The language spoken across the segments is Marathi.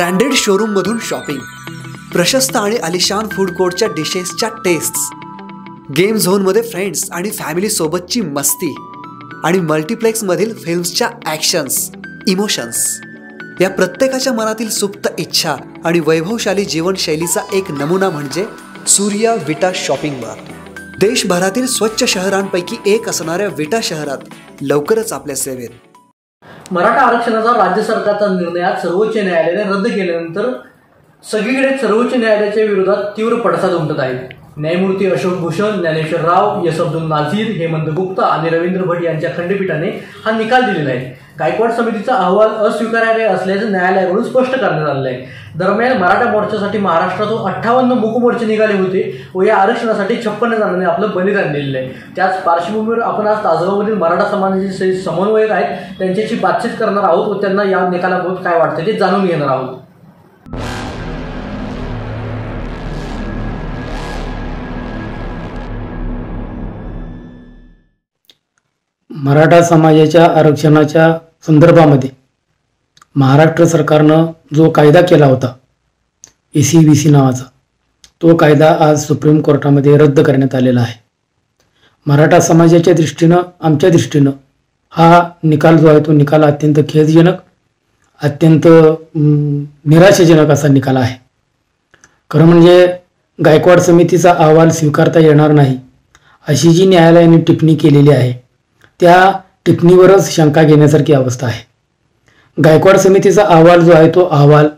Branded शोरूममधून shopping. प्रशस्त आणि आलिशान फूड कोर्टच्या डिशेसच्या टेस्ट गेम झोनमध्ये फ्रेंड्स आणि फॅमिली सोबतची मस्ती. आणि मल्टिप्लेक्समधील फिल्म्सच्या ॲक्शन्स इमोशन्स या प्रत्येकाच्या मनातील सुप्त इच्छा आणि वैभवशाली जीवनशैलीचा एक नमुना म्हणजे सूर्या विटा शॉपिंग बार देशभरातील स्वच्छ शहरांपैकी एक असणाऱ्या विटा शहरात लवकरच आपल्या सेवेत. मराठा आरक्षणाचा राज्य सरकारचा निर्णय आज सर्वोच्च न्यायालयाने रद्द केल्यानंतर सगळीकडे सर्वोच्च न्यायालयाच्या विरोधात तीव्र पडसाद उमटत आहे. न्यायमूर्ती अशोक भूषण ज्ञानेश्वर राव यश अब्दुल नाझीर हेमंत गुप्ता आणि रवींद्र भट यांच्या खंडपीठाने हा निकाल दिलेला आहे. गायकवाड समितीचा अहवाल अस्वीकार्य असल्याचं न्यायालयाकडून स्पष्ट करण्यात आलेलं आहे. दरम्यान मराठा मोर्चासाठी महाराष्ट्रातून अठ्ठावन्न मोर्चे निघाले होते व या आरक्षणासाठी छप्पन्न जणांनी आपलं बलिदान दिलेलं आहे. त्याच पार्श्वभूमीवर आपण आज तासगावमधील मराठा समाजाचे समन्वयक आहेत त्यांच्याशी बातचीत करणार आहोत व त्यांना या निकालाबाबत काय वाटतं ते जाणून घेणार आहोत. मराठा समाजाच्या आरक्षणाच्या संदर्भामध्ये महाराष्ट्र सरकारनं जो कायदा केला होता ए सी बी सी नावाचा तो कायदा आज सुप्रीम कोर्टामध्ये रद्द करण्यात आलेला आहे. मराठा समाजाच्या दृष्टीनं आमच्या दृष्टीनं हा निकाल जो आहे तो निकाल अत्यंत खेदजनक अत्यंत निराशाजनक असा निकाल आहे. खरं म्हणजे गायकवाड समितीचा अहवाल स्वीकारता येणार नाही अशी जी न्यायालयाने टिप्पणी केलेली आहे त्या टिप्पणीवरच शंका घेण्यासारखी अवस्था आहे. गायकवाड समितीचा अहवाल जो आहे तो अहवाल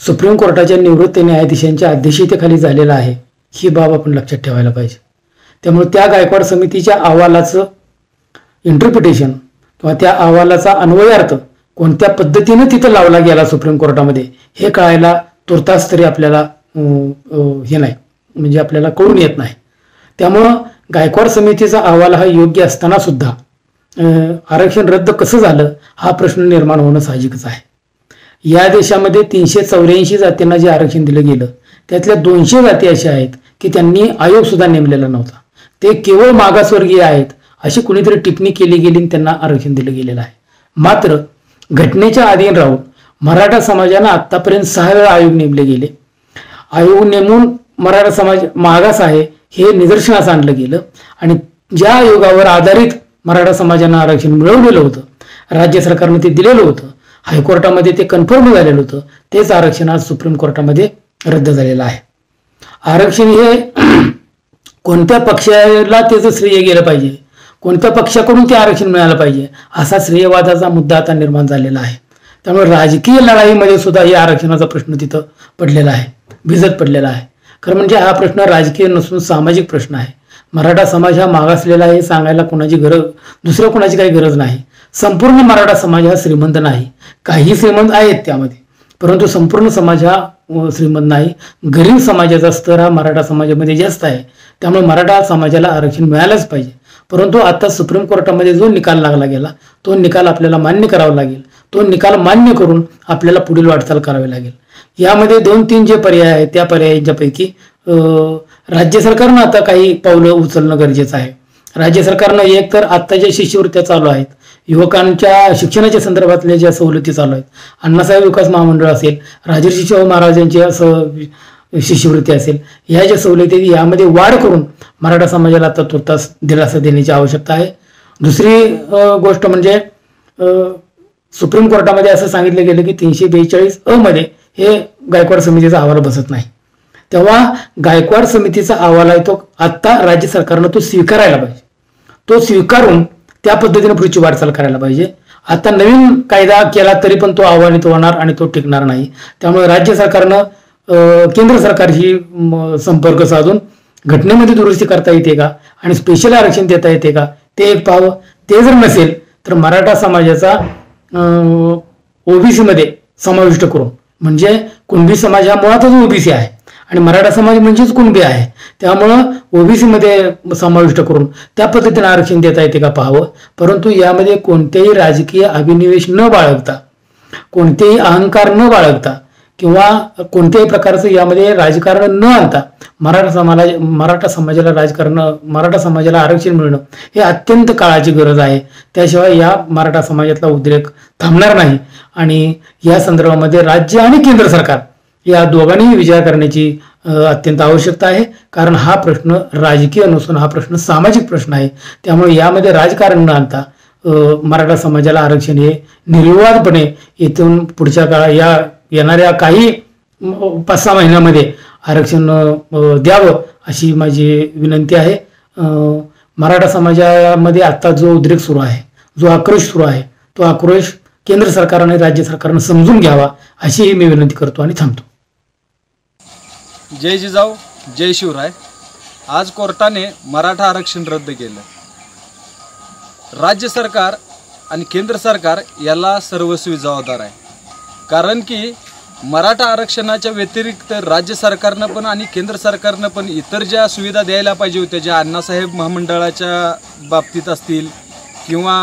सुप्रीम कोर्टाच्या निवृत्त न्यायाधीशांच्या अध्यक्षतेखाली झालेला आहे ही बाब आपण लक्षात ठेवायला पाहिजे. त्यामुळे त्या गायकवाड समितीच्या अहवालाचं इंटरप्रिटेशन किंवा त्या अहवालाचा अन्वयार्थ कोणत्या पद्धतीनं तिथं लावला गेला सुप्रीम कोर्टामध्ये हे कळायला तुर्तास तरी आपल्याला हे नाही म्हणजे आपल्याला कळून येत नाही. त्यामुळं गायकवाड समितीचा अहवाल हा योग्य असताना सुद्धा अं, आरक्षण रद्द कसं झालं हा प्रश्न निर्माण होणं साहजिकच आहे. या देशामध्ये तीनशे चौऱ्याऐंशी जातींना जे आरक्षण दिलं गेलं त्यातल्या दोनशे जाती अशा आहेत की त्यांनी आयोग सुद्धा नेमलेला नव्हता. ते केवळ मागासवर्गीय आहेत अशी कुणीतरी टिप्पणी केली गेली आणि त्यांना आरक्षण दिलं गेलेलं आहे. मात्र घटनेच्या अधीन राहून मराठा समाजानं आतापर्यंत सहा वेळा आयोग नेमले गेले. आयोग नेमून मराठा समाज मागास आहे हे निदर्शनास आणलं गेलं. आणि ज्या योगावर आधारित मराठा समाजानं आरक्षण मिळवलेलं होतं राज्य सरकारनं ते दिलेलं होतं हायकोर्टामध्ये ते कन्फर्म झालेलं होतं तेच आरक्षण आज सुप्रीम कोर्टामध्ये रद्द झालेलं आहे. आरक्षण हे कोणत्या पक्षाला त्याचं श्रेय गेलं पाहिजे? कोणत्या पक्षाकडून ते आरक्षण मिळालं पाहिजे? असा श्रेयवादाचा मुद्दा आता निर्माण झालेला आहे. त्यामुळे राजकीय लढाईमध्ये सुद्धा या आरक्षणाचा प्रश्न तिथं पडलेला आहे भिजत पडलेला आहे. खरं म्हणजे हा प्रश्न राजकीय नसून सामाजिक प्रश्न आहे. मराठा समाज हा मागासलेला आहे हे सांगायला कोणाची गरज दुसऱ्या कोणाची काही गरज नाही. संपूर्ण मराठा समाज हा श्रीमंत नाही. काही श्रीमंत आहेत त्यामध्ये परंतु संपूर्ण समाज हा श्रीमंत नाही. गरीब समाजाचा स्तर हा मराठा समाजामध्ये जास्त आहे. त्यामुळे मराठा समाजाला आरक्षण मिळालंच पाहिजे. परंतु आता सुप्रीम कोर्टामध्ये जो निकाल लागला गेला तो निकाल आपल्याला मान्य करावा लागेल. तो निकाल मान्य करून आपल्याला पुढील वाटचाल करावी लागेल. यामध्ये दोन तीन जे पर्याय आहेत त्या पर्यायांच्यापैकी राज्य सरकारनं आता काही पावलं उचलणं गरजेचं आहे. राज्य सरकारनं एक तर आत्ता ज्या शिष्यवृत्त्या चालू आहेत युवकांच्या शिक्षणाच्या संदर्भातल्या ज्या सवलती चालू आहेत अण्णासाहेब विकास महामंडळ असेल राजर्षी शाहू महाराजांच्या स शिष्यवृत्ती असेल ह्या ज्या सवलती यामध्ये वाढ करून मराठा समाजाला आता तुर्तास दिलासा देण्याची आवश्यकता आहे. दुसरी गोष्ट म्हणजे सुप्रीम कोर्टामध्ये असं सांगितलं गेलं की तीनशे बेचाळीस अ मध्ये हे गायकवाड समितीचा अहवाल बसत नाही. तेव्हा गायकवाड समितीचा अहवाल आहे तो आत्ता राज्य सरकारनं तो स्वीकारायला पाहिजे. तो स्वीकारून त्या पद्धतीने पुढची वाटचाल करायला पाहिजे. आता नवीन कायदा केला तरी पण तो आव्हानित होणार आणि तो टिकणार नाही. त्यामुळे राज्य सरकारनं केंद्र सरकारशी संपर्क साधून घटनेमध्ये दुरुस्ती करता येते का आणि स्पेशल आरक्षण देता येते का ते एक पाहावं ते जर नसेल तर मराठा समाजाचा ओबीसीमध्ये समाविष्ट करून म्हणजे कुणबी समाज हा मुळातच ओबीसी आहे. आणि मराठा समाज म्हणजेच कुणबी आहे. त्यामुळं ओबीसी मध्ये समाविष्ट करून त्या पद्धतीने आरक्षण देता येते का पाहावं? परंतु यामध्ये कोणतेही राजकीय अभिनिवेश न बाळगता कोणतेही अहंकार न बाळगता किंवा कोणत्याही प्रकारचं यामध्ये राजकारण न आणता मराठा समाजा मराठा समाजाला राजकारण मराठा समाजाला आरक्षण मिळणं हे अत्यंत काळाची गरज आहे. त्याशिवाय या मराठा समाजातला उद्रेक थांबणार नाही. आणि या संदर्भामध्ये राज्य आणि केंद्र सरकार या दोघांनीही विचार करण्याची अत्यंत आवश्यकता आहे. कारण हा प्रश्न राजकीय नसून हा प्रश्न सामाजिक प्रश्न आहे. त्यामुळे यामध्ये राजकारण न आणता मराठा समाजाला आरक्षण हे निर्विवादपणे इथून पुढच्या काळा या येणाऱ्या काही पाच सहा महिन्यामध्ये आरक्षण द्यावं अशी माझी विनंती आहे. मराठा समाजामध्ये आत्ता जो उद्रेक सुरू आहे जो आक्रोश सुरू आहे तो आक्रोश केंद्र सरकारने राज्य सरकारनं समजून घ्यावा अशीही मी विनंती करतो आणि थांबतो. जय जिजाऊ जय शिवराय. आज कोर्टाने मराठा आरक्षण रद्द केलं. राज्य सरकार आणि केंद्र सरकार याला सर्वस्वी जबाबदार आहे. कारण की मराठा आरक्षणाच्या व्यतिरिक्त राज्य सरकारनं पण आणि केंद्र सरकारनं पण इतर ज्या सुविधा द्यायला पाहिजे होत्या ज्या अण्णासाहेब महामंडळाच्या बाबतीत असतील किंवा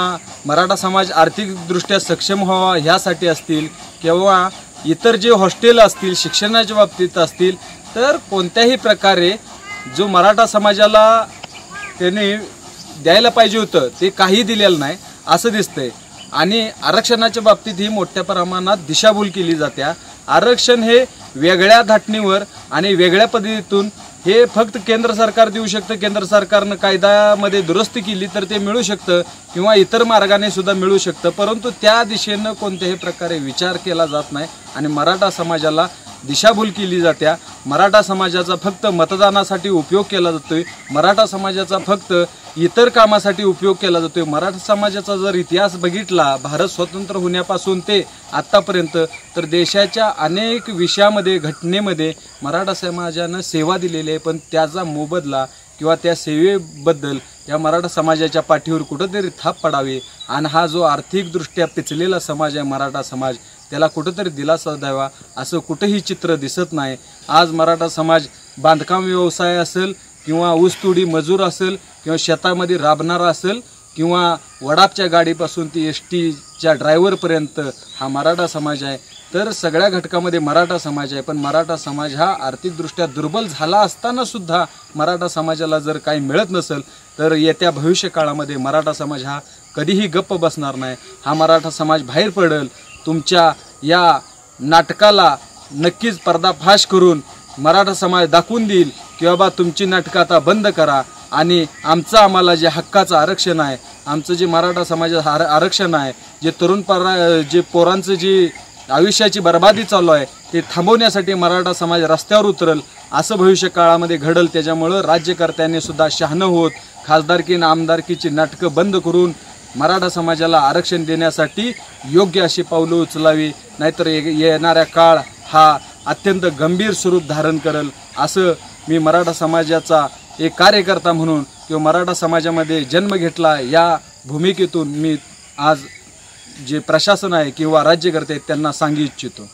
मराठा समाज आर्थिकदृष्ट्या सक्षम व्हावा ह्यासाठी असतील किंवा इतर जे हॉस्टेल असतील शिक्षणाच्या बाबतीत असतील तर कोणत्याही प्रकारे जो मराठा समाजाला त्यांनी द्यायला पाहिजे होतं ते काही दिलेलं नाही असं दिसतंय. आणि आरक्षणाच्या बाबतीत ही मोठ्या प्रमाणात दिशाभूल केली जात्या. आरक्षण हे वेगळ्या धाटणीवर आणि वेगळ्या पद्धतीतून हे फक्त केंद्र सरकार देऊ शकतं केंद्र सरकारनं कायद्यामध्ये दुरुस्ती केली तर ते मिळू शकतं किंवा इतर मार्गाने सुद्धा मिळू शकतं. परंतु त्या दिशेनं कोणत्याही प्रकारे विचार केला जात नाही आणि मराठा समाजाला दिशाभूल केली जात्या. मराठा समाजाचा फक्त मतदानासाठी उपयोग केला जातोय. मराठा समाजाचा फक्त इतर कामासाठी उपयोग केला जातोय. मराठा समाजाचा जर इतिहास बघितला भारत स्वतंत्र होण्यापासून ते आत्तापर्यंत तर देशाच्या अनेक विषयामध्ये घटनेमध्ये मराठा समाजानं सेवा दिलेली आहे. पण त्याचा मोबदला किंवा त्या सेवेबद्दल या मराठा समाजाच्या पाठीवर कुठंतरी थाप पडावी. आणि हा जो आर्थिकदृष्ट्या पिचलेला समाज आहे मराठा समाज त्याला कुठंतरी दिलासा द्यावा असं कुठंही चित्र दिसत नाही. आज मराठा समाज बांधकाम व्यवसाय असेल किंवा ऊसतोडी मजूर असेल किंवा शेतामध्ये राबणारा असेल किंवा वडापच्या गाडीपासून ती एस टीच्या ड्रायव्हरपर्यंत हा मराठा समाज आहे तर सगळ्या घटकामध्ये मराठा समाज आहे. पण मराठा समाज हा आर्थिकदृष्ट्या दुर्बल झाला असतानासुद्धा मराठा समाजाला जर काही मिळत नसेल तर येत्या भविष्य काळामध्ये मराठा समाज हा कधीही गप्प बसणार नाही. हा मराठा समाज बाहेर पडेल तुमच्या या नाटकाला नक्कीच पर्दाफाश करून मराठा समाज दाखवून देईल की बाबा तुमची नाटकं आता बंद करा. आणि आमचं आम्हाला जे हक्काचं आरक्षण आहे आमचं जे मराठा समाजाचं आर आरक्षण आहे जे तरुण परा जे पोरांचं जे आयुष्याची बर्बादी चालू आहे ते थांबवण्यासाठी मराठा समाज रस्त्यावर उतरल. असं भविष्य काळामध्ये घडल. त्याच्यामुळं राज्यकर्त्यांनी सुद्धा शहाणं होत. खासदारकी आणि आमदारकीची नाटकं बंद करून मराठा समाजाला आरक्षण देण्यासाठी योग्य अशी पावलं उचलावी नाहीतर ये- येणाऱ्या काळ हा अत्यंत गंभीर स्वरूप धारण करेल असं मी मराठा समाजाचा एक कार्यकर्ता म्हणून किंवा मराठा समाजामध्ये जन्म घेतला या भूमिकेतून मी आज जे प्रशासन आहे किंवा राज्यकर्ते आहेत त्यांना सांगू इच्छितो.